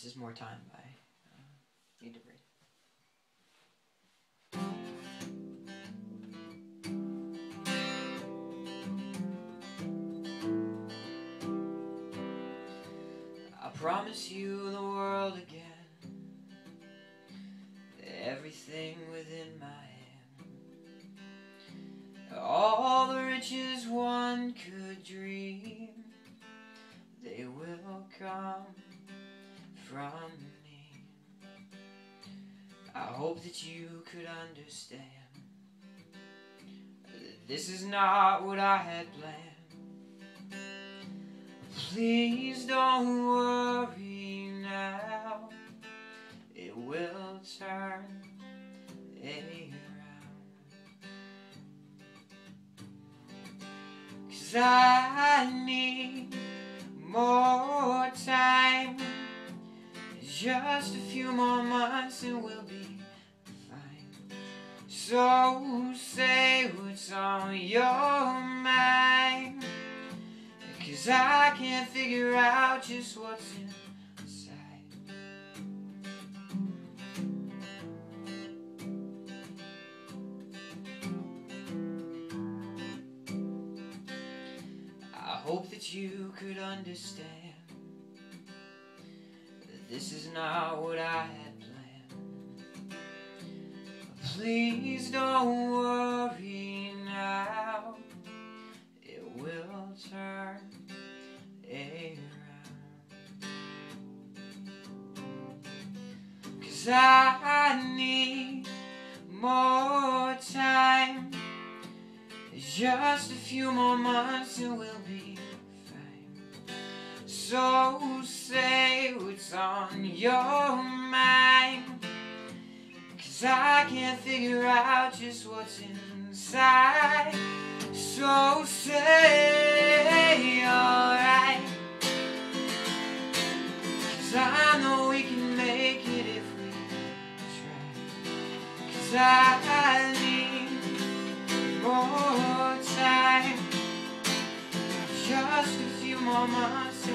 this is More Time by uh, NEEDTOBREATHE. I promise you the world again, everything within my hand, all the riches one could dream, they will from me. I hope that you could understand this is not what I had planned. Please don't worry now, it will turn around. Cause I need more time, just a few more months and we'll be fine. So say what's on your mind. Cause I can't figure out just what's inside. I hope that you could understand this is not what I had planned. Please don't worry now, it will turn around. Cause I need more time. Just a few more months and we'll be. So say what's on your mind. Cause I can't figure out just what's inside. So say alright. Cause I know we can make it if we try. Cause I need more time. Just a few more months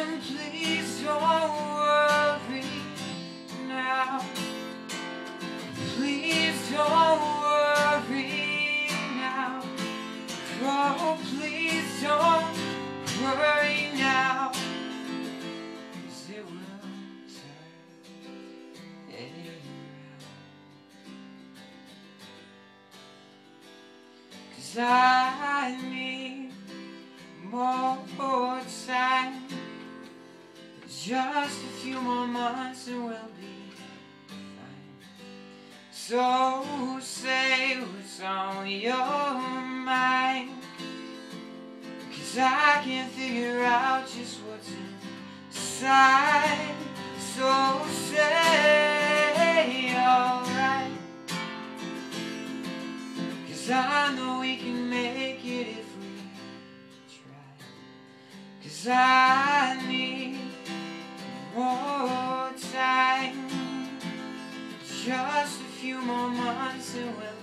and please don't worry now. Please don't worry now. Oh, please don't worry now. 'Cause it will turn around. Cause I need more time. Just a few more months and we'll be fine. So say what's on your mind. Cause I can't figure out just what's inside. So say alright. Cause I know we can make it if we try. Cause I more time. Just a